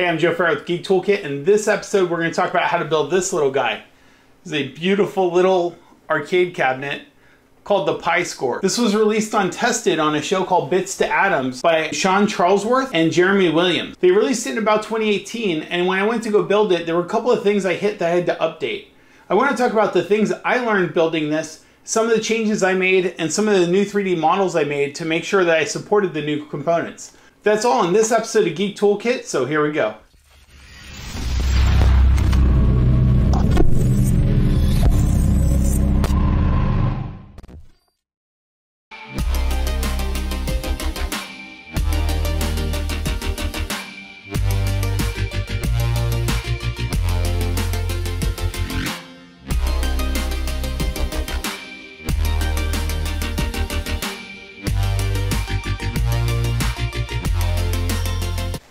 Hey, I'm Joe Farah with Geek Toolkit, and this episode we're going to talk about how to build this little guy. It's a beautiful little arcade cabinet called the Pi Score. This was released on Tested on a show called Bits to Atoms by Sean Charlesworth and Jeremy Williams. They released it in about 2018, and when I went to go build it, there were a couple of things I hit that I had to update. I want to talk about the things I learned building this, some of the changes I made, and some of the new 3D models I made to make sure that I supported the new components. That's all in this episode of Geek Toolkit, so here we go.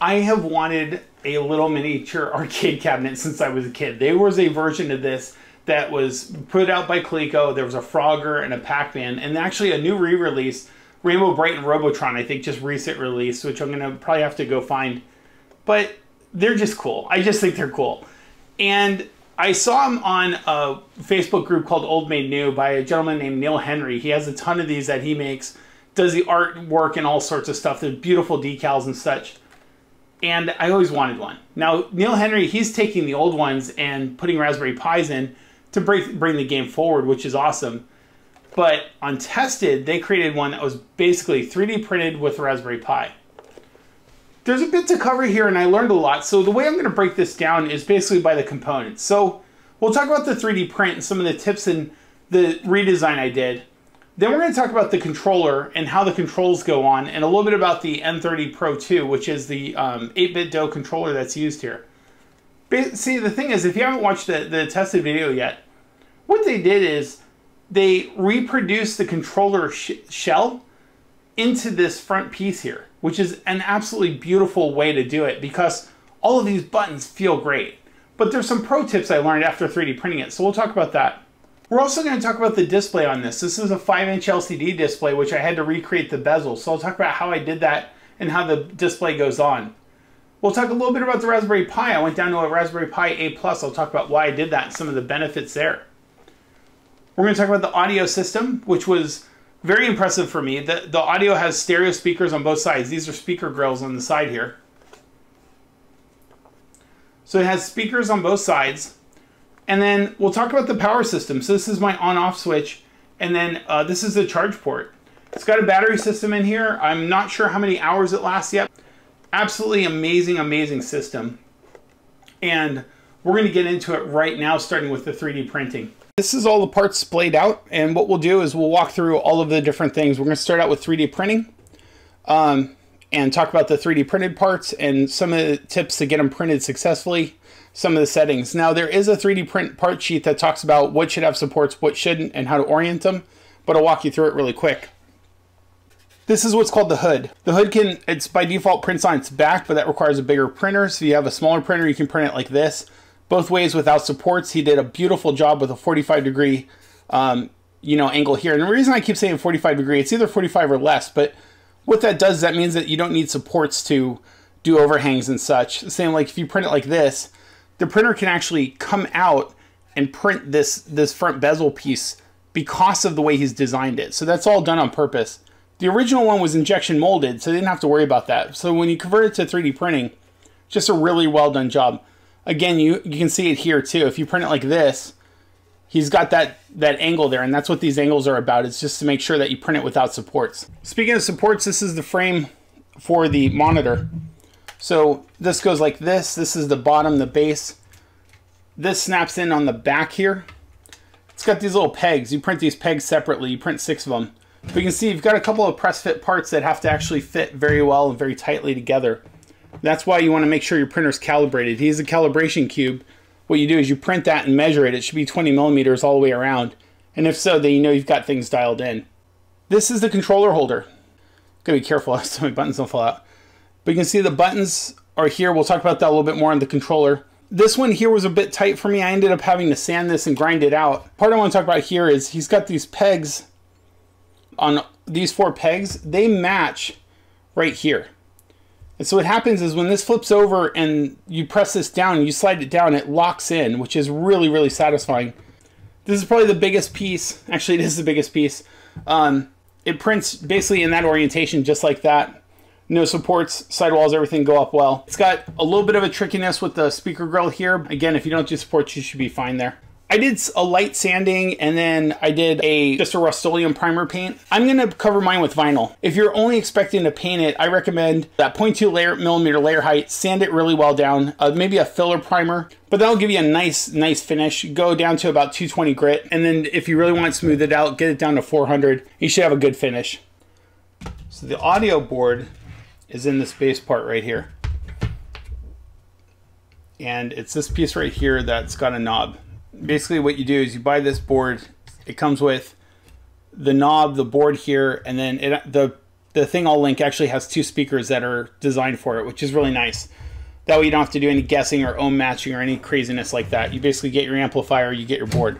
I have wanted a little miniature arcade cabinet since I was a kid. There was a version of this that was put out by Coleco. There was a Frogger and a Pac-Man, and actually a new re-release, Rainbow Brite and Robotron, I think just recent release, which I'm gonna probably have to go find. But they're just cool. I just think they're cool. And I saw them on a Facebook group called Old Made New by a gentleman named Neil Henry. He has a ton of these that he makes, does the artwork and all sorts of stuff. They're beautiful decals and such and I always wanted one. Now, Neil Henry, he's taking the old ones and putting Raspberry Pis in to bring, bring the game forward, which is awesome. But on Tested, they created one that was basically 3D printed with Raspberry Pi. There's a bit to cover here, and I learned a lot. So the way I'm going to break this down is basically by the components. So we'll talk about the 3D print and some of the tips and the redesign I did. Then we're going to talk about the controller and how the controls go on, and a little bit about the N30 Pro 2, which is the 8-bit um, DOE controller that's used here. See, the thing is, if you haven't watched the, the tested video yet, what they did is they reproduced the controller sh shell into this front piece here, which is an absolutely beautiful way to do it because all of these buttons feel great. But there's some pro tips I learned after 3D printing it, so we'll talk about that. We're also going to talk about the display on this. This is a 5-inch LCD display, which I had to recreate the bezel. So I'll talk about how I did that and how the display goes on. We'll talk a little bit about the Raspberry Pi. I went down to a Raspberry Pi A+. I'll talk about why I did that and some of the benefits there. We're going to talk about the audio system, which was very impressive for me. The, the audio has stereo speakers on both sides. These are speaker grills on the side here. So it has speakers on both sides. And then we'll talk about the power system. So this is my on-off switch. And then uh, this is the charge port. It's got a battery system in here. I'm not sure how many hours it lasts yet. Absolutely amazing, amazing system. And we're going to get into it right now, starting with the 3D printing. This is all the parts splayed out. And what we'll do is we'll walk through all of the different things. We're going to start out with 3D printing. Um, and talk about the 3D printed parts and some of the tips to get them printed successfully some of the settings. Now there is a 3D print part sheet that talks about what should have supports, what shouldn't, and how to orient them, but I'll walk you through it really quick. This is what's called the hood. The hood can, it's by default prints on its back, but that requires a bigger printer. So if you have a smaller printer, you can print it like this. Both ways without supports. He did a beautiful job with a 45 degree, um, you know, angle here. And the reason I keep saying 45 degree, it's either 45 or less, but what that does, is that means that you don't need supports to do overhangs and such. Same like if you print it like this, the printer can actually come out and print this, this front bezel piece because of the way he's designed it. So that's all done on purpose. The original one was injection molded, so they didn't have to worry about that. So when you convert it to 3D printing, just a really well done job. Again, you, you can see it here too. If you print it like this, he's got that, that angle there, and that's what these angles are about. It's just to make sure that you print it without supports. Speaking of supports, this is the frame for the monitor. So this goes like this. This is the bottom, the base. This snaps in on the back here. It's got these little pegs. You print these pegs separately. You print six of them. But you can see you've got a couple of press fit parts that have to actually fit very well and very tightly together. That's why you want to make sure your printer's calibrated. He's a calibration cube. What you do is you print that and measure it. It should be 20 millimeters all the way around. And if so, then you know you've got things dialed in. This is the controller holder. Gotta be careful so my buttons don't fall out. But you can see the buttons are here. We'll talk about that a little bit more on the controller. This one here was a bit tight for me. I ended up having to sand this and grind it out. Part I want to talk about here is he's got these pegs on these four pegs. They match right here. And so what happens is when this flips over and you press this down you slide it down, it locks in, which is really, really satisfying. This is probably the biggest piece. Actually, it is the biggest piece. Um, it prints basically in that orientation, just like that. No supports, sidewalls, everything go up well. It's got a little bit of a trickiness with the speaker grill here. Again, if you don't do supports, you should be fine there. I did a light sanding and then I did a just a Rust-Oleum primer paint. I'm gonna cover mine with vinyl. If you're only expecting to paint it, I recommend that 0.2 layer millimeter layer height, sand it really well down, uh, maybe a filler primer, but that'll give you a nice, nice finish. Go down to about 220 grit, and then if you really want to smooth it out, get it down to 400. You should have a good finish. So the audio board is in this base part right here. And it's this piece right here that's got a knob basically what you do is you buy this board. It comes with the knob, the board here, and then it, the the thing I'll link actually has two speakers that are designed for it, which is really nice. That way you don't have to do any guessing or ohm matching or any craziness like that. You basically get your amplifier, you get your board.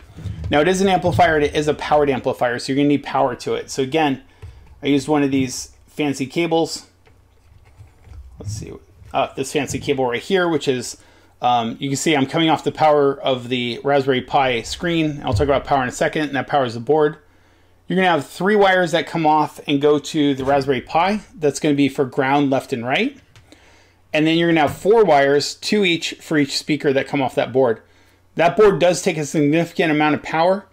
Now it is an amplifier, it is a powered amplifier, so you're gonna need power to it. So again, I used one of these fancy cables. Let's see, uh, this fancy cable right here, which is um, you can see I'm coming off the power of the Raspberry Pi screen. I'll talk about power in a second, and that powers the board. You're going to have three wires that come off and go to the Raspberry Pi. That's going to be for ground left and right. And then you're going to have four wires, two each for each speaker that come off that board. That board does take a significant amount of power.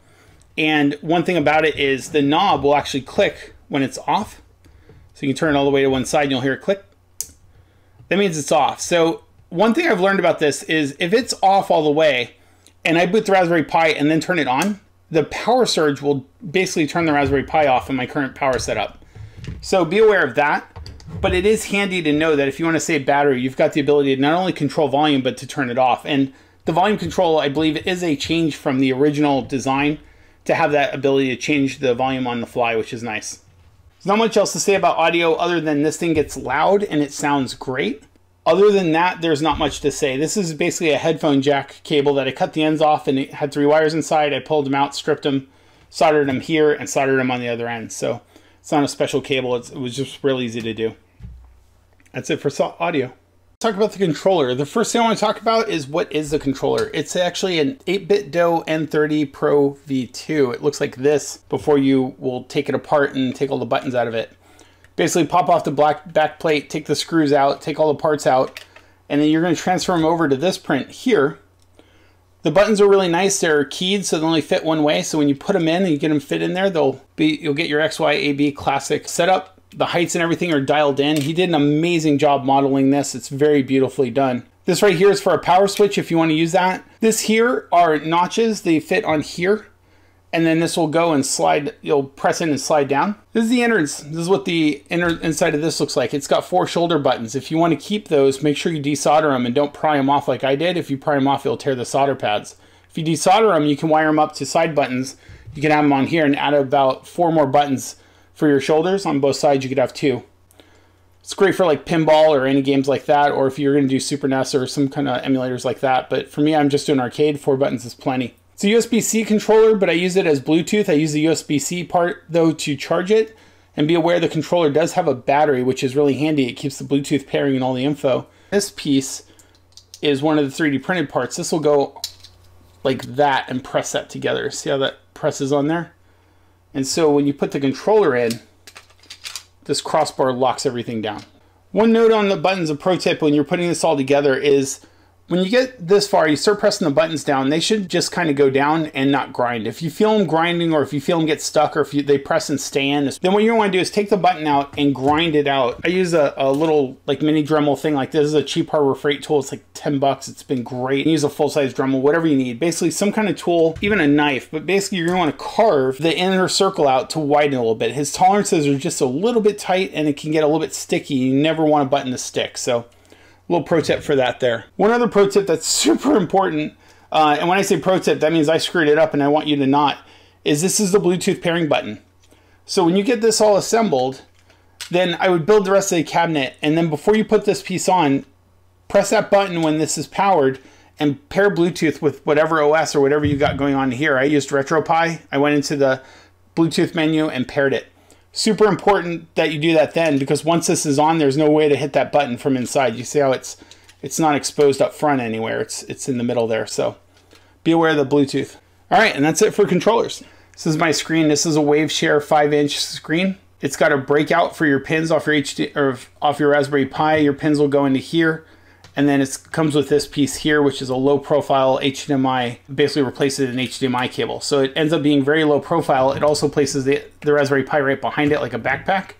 And one thing about it is the knob will actually click when it's off. So you can turn it all the way to one side and you'll hear it click. That means it's off. So one thing I've learned about this is if it's off all the way and I boot the Raspberry Pi and then turn it on, the power surge will basically turn the Raspberry Pi off in my current power setup. So be aware of that. But it is handy to know that if you want to save battery, you've got the ability to not only control volume, but to turn it off. And the volume control, I believe, is a change from the original design to have that ability to change the volume on the fly, which is nice. There's not much else to say about audio other than this thing gets loud and it sounds great. Other than that, there's not much to say. This is basically a headphone jack cable that I cut the ends off and it had three wires inside. I pulled them out, stripped them, soldered them here, and soldered them on the other end. So it's not a special cable. It's, it was just real easy to do. That's it for audio. Talk about the controller. The first thing I want to talk about is what is the controller. It's actually an 8BitDo N30 Pro V2. It looks like this before you will take it apart and take all the buttons out of it basically pop off the black back plate, take the screws out, take all the parts out, and then you're going to transfer them over to this print here. The buttons are really nice. They're keyed, so they only fit one way. So when you put them in and you get them fit in there, they'll be you'll get your XYAB classic setup. The heights and everything are dialed in. He did an amazing job modeling this. It's very beautifully done. This right here is for a power switch if you want to use that. This here are notches. They fit on here and then this will go and slide, you'll press in and slide down. This is the entrance. This is what the inner inside of this looks like. It's got four shoulder buttons. If you want to keep those, make sure you desolder them and don't pry them off like I did. If you pry them off, you'll tear the solder pads. If you desolder them, you can wire them up to side buttons. You can have them on here and add about four more buttons for your shoulders. On both sides, you could have two. It's great for like pinball or any games like that, or if you're going to do Super NES or some kind of emulators like that. But for me, I'm just doing arcade. Four buttons is plenty. It's a USB-C controller, but I use it as Bluetooth. I use the USB-C part though to charge it. And be aware the controller does have a battery, which is really handy. It keeps the Bluetooth pairing and all the info. This piece is one of the 3D printed parts. This will go like that and press that together. See how that presses on there? And so when you put the controller in, this crossbar locks everything down. One note on the buttons, a pro tip when you're putting this all together is when you get this far, you start pressing the buttons down. They should just kind of go down and not grind. If you feel them grinding or if you feel them get stuck or if you, they press and stay in, then what you want to do is take the button out and grind it out. I use a, a little like mini Dremel thing like this. is a cheap Harbor Freight tool. It's like 10 bucks. It's been great. Use a full-size Dremel, whatever you need. Basically some kind of tool, even a knife, but basically you're going to want to carve the inner circle out to widen a little bit. His tolerances are just a little bit tight and it can get a little bit sticky. You never want a button to stick. So little pro tip for that there. One other pro tip that's super important, uh, and when I say pro tip, that means I screwed it up and I want you to not, is this is the Bluetooth pairing button. So when you get this all assembled, then I would build the rest of the cabinet, and then before you put this piece on, press that button when this is powered, and pair Bluetooth with whatever OS or whatever you got going on here. I used RetroPie. I went into the Bluetooth menu and paired it. Super important that you do that then because once this is on, there's no way to hit that button from inside. You see how it's it's not exposed up front anywhere. It's it's in the middle there. So be aware of the Bluetooth. All right, and that's it for controllers. This is my screen. This is a Waveshare 5-inch screen. It's got a breakout for your pins off your HD or off your Raspberry Pi. Your pins will go into here. And then it comes with this piece here, which is a low profile HDMI, basically replaces an HDMI cable. So it ends up being very low profile. It also places the, the Raspberry Pi right behind it like a backpack.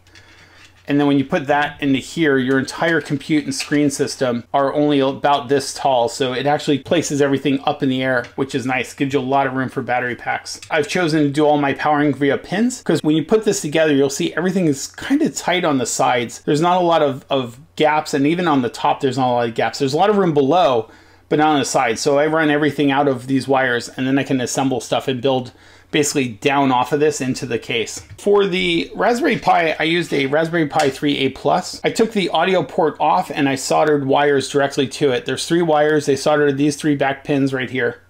And then when you put that into here, your entire compute and screen system are only about this tall. So it actually places everything up in the air, which is nice. Gives you a lot of room for battery packs. I've chosen to do all my powering via pins because when you put this together, you'll see everything is kind of tight on the sides. There's not a lot of, of gaps and even on the top, there's not a lot of gaps. There's a lot of room below, but not on the side. So I run everything out of these wires and then I can assemble stuff and build basically down off of this into the case. For the Raspberry Pi, I used a Raspberry Pi 3A Plus. I took the audio port off and I soldered wires directly to it. There's three wires. They soldered these three back pins right here.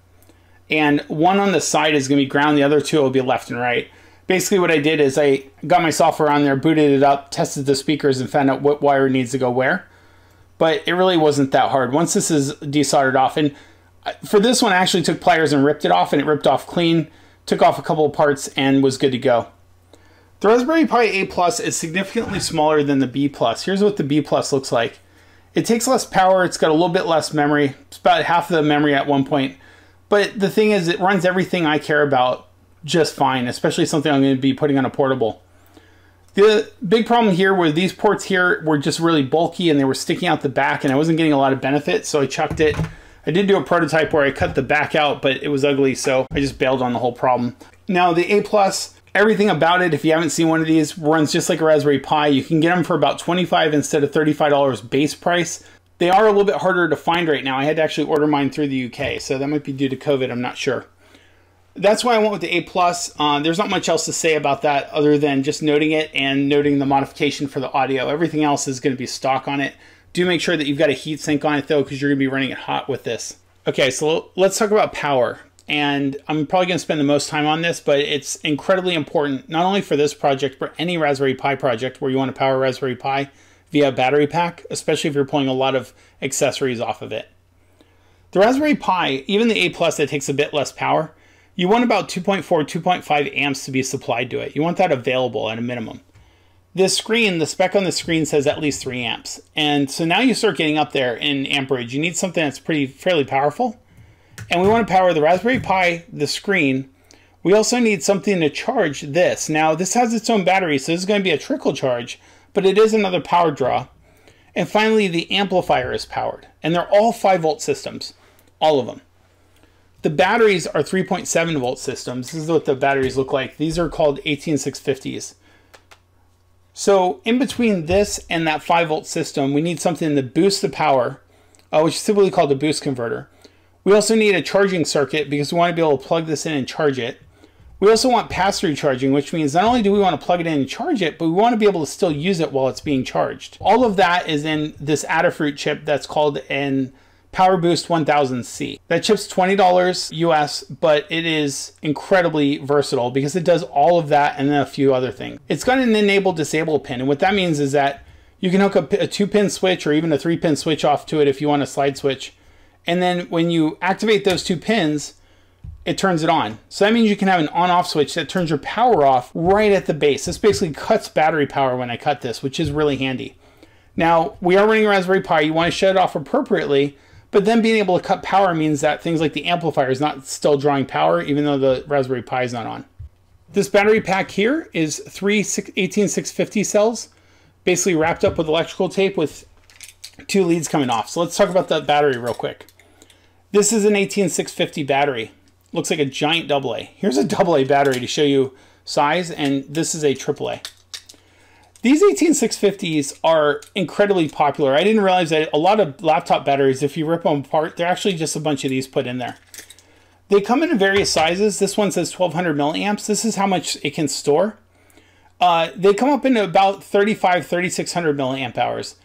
And one on the side is going to be ground. The other two will be left and right. Basically what I did is I got my software on there, booted it up, tested the speakers and found out what wire needs to go where. But it really wasn't that hard. Once this is desoldered off, and for this one I actually took pliers and ripped it off and it ripped off clean took off a couple of parts and was good to go. The Raspberry Pi A Plus is significantly smaller than the B Plus. Here's what the B Plus looks like. It takes less power, it's got a little bit less memory. It's about half of the memory at one point. But the thing is, it runs everything I care about just fine, especially something I'm going to be putting on a portable. The big problem here were these ports here were just really bulky and they were sticking out the back and I wasn't getting a lot of benefit, so I chucked it I did do a prototype where I cut the back out, but it was ugly, so I just bailed on the whole problem. Now the A Plus, everything about it, if you haven't seen one of these, runs just like a Raspberry Pi. You can get them for about 25 instead of $35 base price. They are a little bit harder to find right now. I had to actually order mine through the UK, so that might be due to COVID, I'm not sure. That's why I went with the A+. Plus. Uh, there's not much else to say about that other than just noting it and noting the modification for the audio. Everything else is going to be stock on it. Do make sure that you've got a heat sink on it though, because you're gonna be running it hot with this. Okay, so let's talk about power. And I'm probably gonna spend the most time on this, but it's incredibly important, not only for this project, but any Raspberry Pi project where you wanna power Raspberry Pi via battery pack, especially if you're pulling a lot of accessories off of it. The Raspberry Pi, even the A Plus that takes a bit less power, you want about 2.4, 2.5 amps to be supplied to it. You want that available at a minimum this screen, the spec on the screen says at least 3 amps. And so now you start getting up there in amperage. You need something that's pretty fairly powerful. And we want to power the Raspberry Pi, the screen. We also need something to charge this. Now, this has its own battery, so this is going to be a trickle charge, but it is another power draw. And finally, the amplifier is powered. And they're all 5 volt systems, all of them. The batteries are 3.7 volt systems. This is what the batteries look like. These are called 18650s. So in between this and that 5 volt system, we need something to boost the power, uh, which is typically called a boost converter. We also need a charging circuit because we want to be able to plug this in and charge it. We also want pass-through charging, which means not only do we want to plug it in and charge it, but we want to be able to still use it while it's being charged. All of that is in this Adafruit chip that's called an PowerBoost 1000C. That chip's $20 US, but it is incredibly versatile because it does all of that and then a few other things. It's got an enable disable pin, and what that means is that you can hook up a two pin switch or even a three pin switch off to it if you want a slide switch. And then when you activate those two pins, it turns it on. So that means you can have an on off switch that turns your power off right at the base. This basically cuts battery power when I cut this, which is really handy. Now, we are running Raspberry Pi. You want to shut it off appropriately but then being able to cut power means that things like the amplifier is not still drawing power, even though the Raspberry Pi is not on. This battery pack here is three 18650 cells, basically wrapped up with electrical tape with two leads coming off. So let's talk about that battery real quick. This is an 18650 battery. Looks like a giant AA. Here's a AA battery to show you size, and this is a AAA. These 18650s are incredibly popular. I didn't realize that a lot of laptop batteries, if you rip them apart, they're actually just a bunch of these put in there. They come in various sizes. This one says 1200 milliamps. This is how much it can store. Uh, they come up in about 35, 3600 milliamp hours.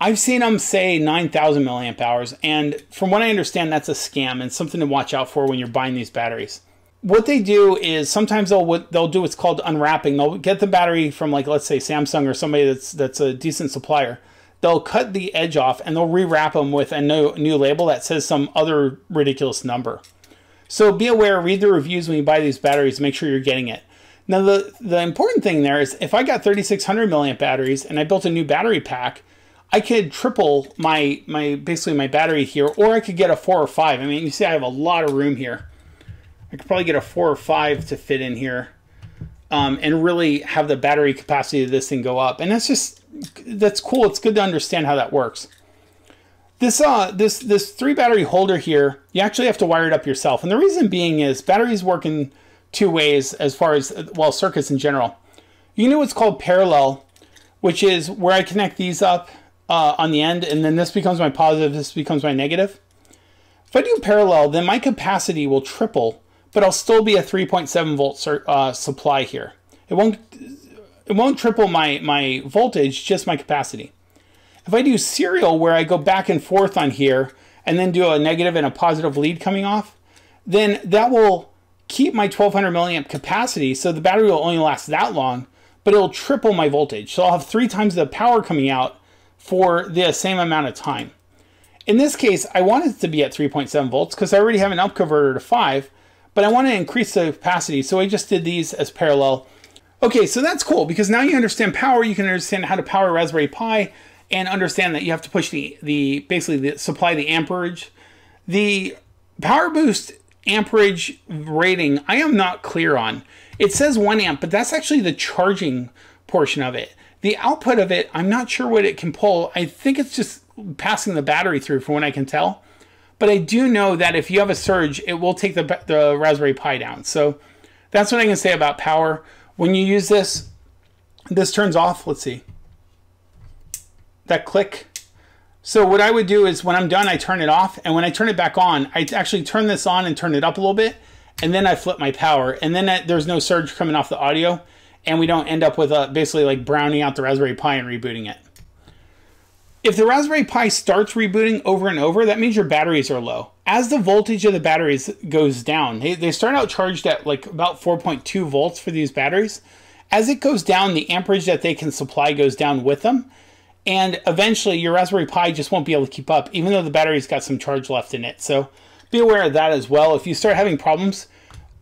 I've seen them say 9000 milliamp hours, and from what I understand, that's a scam and something to watch out for when you're buying these batteries. What they do is sometimes they'll they'll do what's called unwrapping. They'll get the battery from like let's say Samsung or somebody that's that's a decent supplier. They'll cut the edge off and they'll rewrap them with a new new label that says some other ridiculous number. So be aware, read the reviews when you buy these batteries, make sure you're getting it. Now the the important thing there is if I got 3600 milliamp batteries and I built a new battery pack, I could triple my my basically my battery here, or I could get a four or five. I mean, you see, I have a lot of room here. I could probably get a four or five to fit in here, um, and really have the battery capacity of this thing go up. And that's just that's cool. It's good to understand how that works. This uh this this three battery holder here, you actually have to wire it up yourself, and the reason being is batteries work in two ways as far as well circuits in general. You know what's called parallel, which is where I connect these up uh, on the end, and then this becomes my positive, this becomes my negative. If I do parallel, then my capacity will triple, but I'll still be a 3.7 volt uh, supply here. It won't it won't triple my, my voltage, just my capacity. If I do serial, where I go back and forth on here, and then do a negative and a positive lead coming off, then that will keep my 1200 milliamp capacity, so the battery will only last that long, but it'll triple my voltage. So I'll have three times the power coming out for the same amount of time. In this case, I want it to be at 3.7 volts because I already have an up converter to 5, but I want to increase the capacity, so I just did these as parallel. Okay, so that's cool because now you understand power, you can understand how to power Raspberry Pi, and understand that you have to push the, the basically the, supply the amperage. The power boost amperage rating, I am not clear on. It says 1 amp, but that's actually the charging portion of it. The output of it, I'm not sure what it can pull. I think it's just passing the battery through from what I can tell. But I do know that if you have a surge, it will take the, the Raspberry Pi down. So that's what I can say about power. When you use this, this turns off. Let's see. That click. So what I would do is when I'm done, I turn it off. And when I turn it back on, I actually turn this on and turn it up a little bit. And then I flip my power. And then there's no surge coming off the audio and we don't end up with a, basically like browning out the Raspberry Pi and rebooting it. If the Raspberry Pi starts rebooting over and over, that means your batteries are low. As the voltage of the batteries goes down, they, they start out charged at like about 4.2 volts for these batteries. As it goes down, the amperage that they can supply goes down with them. And eventually your Raspberry Pi just won't be able to keep up, even though the battery's got some charge left in it. So be aware of that as well. If you start having problems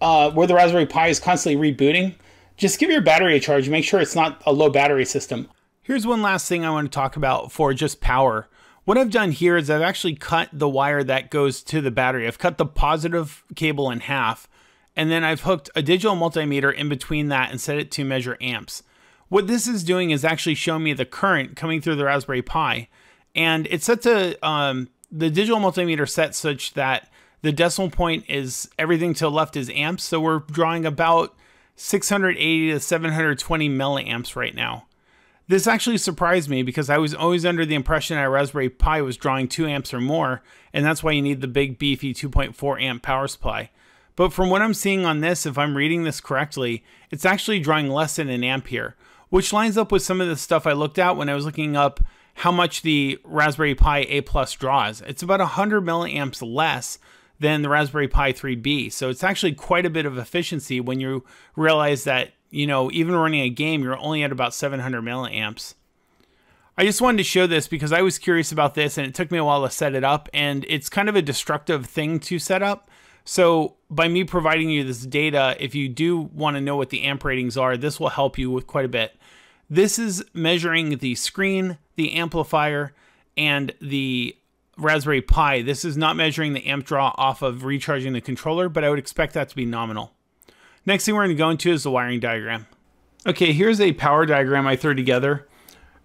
uh, where the Raspberry Pi is constantly rebooting, just give your battery a charge. Make sure it's not a low battery system. Here's one last thing I want to talk about for just power. What I've done here is I've actually cut the wire that goes to the battery. I've cut the positive cable in half, and then I've hooked a digital multimeter in between that and set it to measure amps. What this is doing is actually showing me the current coming through the Raspberry Pi, and it's set to um, the digital multimeter set such that the decimal point is everything to the left is amps, so we're drawing about 680 to 720 milliamps right now. This actually surprised me because I was always under the impression that a Raspberry Pi was drawing 2 amps or more, and that's why you need the big beefy 2.4 amp power supply. But from what I'm seeing on this, if I'm reading this correctly, it's actually drawing less than an amp here, which lines up with some of the stuff I looked at when I was looking up how much the Raspberry Pi A Plus draws. It's about 100 milliamps less than the Raspberry Pi 3B. So it's actually quite a bit of efficiency when you realize that, you know, even running a game, you're only at about 700 milliamps. I just wanted to show this because I was curious about this and it took me a while to set it up and it's kind of a destructive thing to set up. So by me providing you this data, if you do want to know what the amp ratings are, this will help you with quite a bit. This is measuring the screen, the amplifier, and the Raspberry Pi, this is not measuring the amp draw off of recharging the controller, but I would expect that to be nominal. Next thing we're going to go into is the wiring diagram. Okay, here's a power diagram I threw together.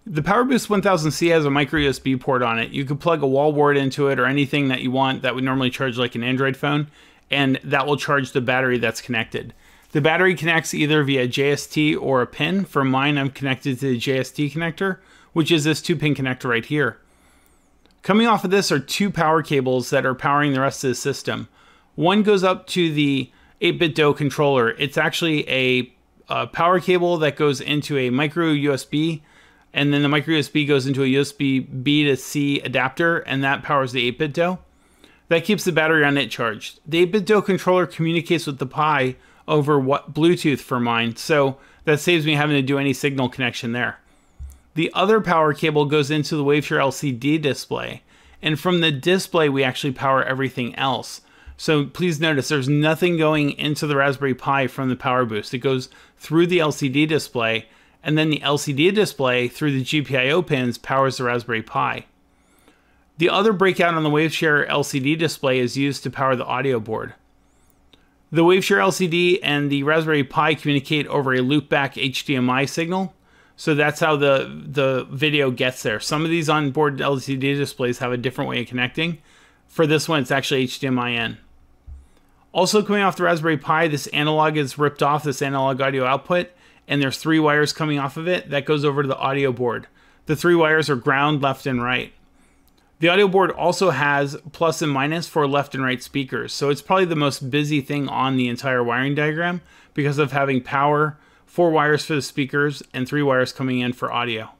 The PowerBoost 1000C has a micro USB port on it. You could plug a wall wart into it or anything that you want that would normally charge like an Android phone, and that will charge the battery that's connected. The battery connects either via JST or a pin. For mine, I'm connected to the JST connector, which is this two pin connector right here. Coming off of this are two power cables that are powering the rest of the system. One goes up to the 8BitDo controller. It's actually a, a, power cable that goes into a micro USB, and then the micro USB goes into a USB B to C adapter, and that powers the 8BitDo. That keeps the battery on it charged. The 8BitDo controller communicates with the Pi over what Bluetooth for mine, so that saves me having to do any signal connection there. The other power cable goes into the Waveshare LCD display, and from the display we actually power everything else. So please notice there's nothing going into the Raspberry Pi from the power boost. It goes through the LCD display, and then the LCD display through the GPIO pins powers the Raspberry Pi. The other breakout on the Waveshare LCD display is used to power the audio board. The Waveshare LCD and the Raspberry Pi communicate over a loopback HDMI signal, so that's how the, the video gets there. Some of these onboard LCD displays have a different way of connecting. For this one, it's actually HDMI in. Also coming off the Raspberry Pi, this analog is ripped off, this analog audio output, and there's three wires coming off of it. That goes over to the audio board. The three wires are ground, left, and right. The audio board also has plus and minus for left and right speakers, so it's probably the most busy thing on the entire wiring diagram because of having power, four wires for the speakers, and three wires coming in for audio.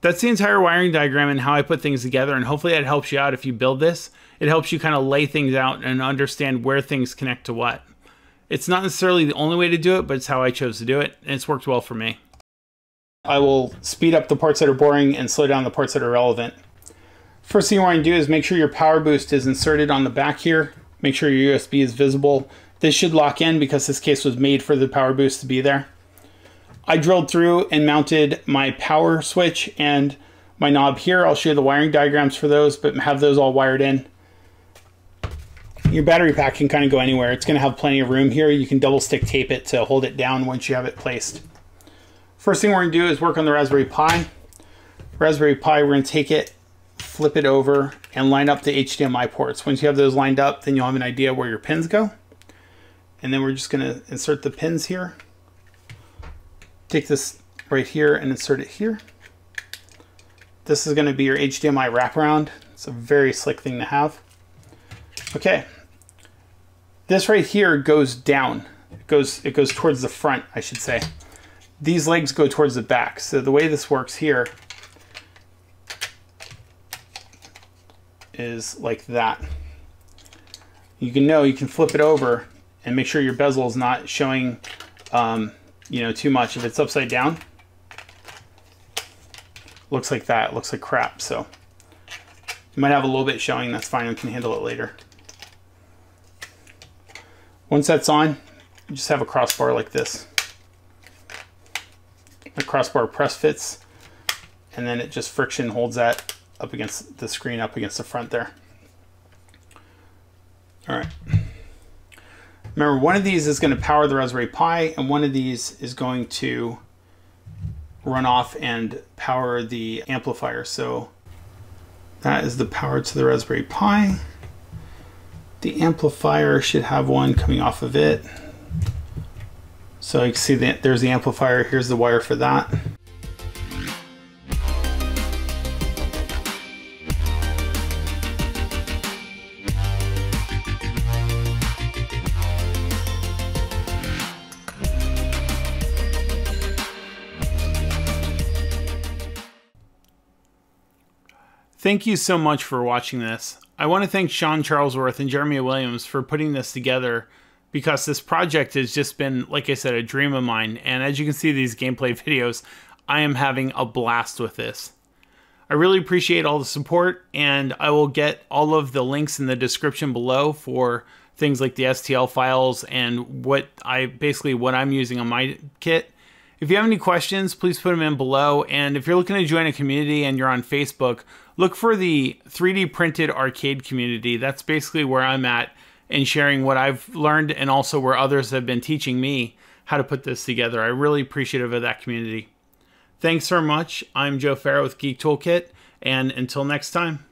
That's the entire wiring diagram and how I put things together, and hopefully that helps you out if you build this. It helps you kind of lay things out and understand where things connect to what. It's not necessarily the only way to do it, but it's how I chose to do it, and it's worked well for me. I will speed up the parts that are boring and slow down the parts that are relevant. First thing you want to do is make sure your power boost is inserted on the back here. Make sure your USB is visible. This should lock in because this case was made for the power boost to be there. I drilled through and mounted my power switch and my knob here. I'll show you the wiring diagrams for those, but have those all wired in. Your battery pack can kind of go anywhere. It's going to have plenty of room here. You can double stick tape it to hold it down once you have it placed. First thing we're going to do is work on the Raspberry Pi. Raspberry Pi, we're going to take it, flip it over, and line up the HDMI ports. Once you have those lined up, then you'll have an idea where your pins go. And then we're just going to insert the pins here take this right here and insert it here. This is going to be your HDMI wraparound. It's a very slick thing to have. Okay. This right here goes down. It goes, it goes towards the front, I should say. These legs go towards the back. So the way this works here is like that. You can know, you can flip it over and make sure your bezel is not showing um, you know, too much. If it's upside down, looks like that. looks like crap. So you might have a little bit showing. That's fine. We can handle it later. Once that's on, you just have a crossbar like this. The crossbar press fits, and then it just friction holds that up against the screen, up against the front there. All right. Remember, one of these is going to power the Raspberry Pi, and one of these is going to run off and power the amplifier. So that is the power to the Raspberry Pi. The amplifier should have one coming off of it. So you can see that there's the amplifier. Here's the wire for that. Thank you so much for watching this. I want to thank Sean Charlesworth and Jeremy Williams for putting this together because this project has just been, like I said, a dream of mine. And as you can see these gameplay videos, I am having a blast with this. I really appreciate all the support and I will get all of the links in the description below for things like the STL files and what I basically what I'm using on my kit. If you have any questions, please put them in below. And if you're looking to join a community and you're on Facebook, look for the 3D printed arcade community. That's basically where I'm at and sharing what I've learned and also where others have been teaching me how to put this together. I really appreciative of that community. Thanks so much. I'm Joe Farah with Geek Toolkit, and until next time.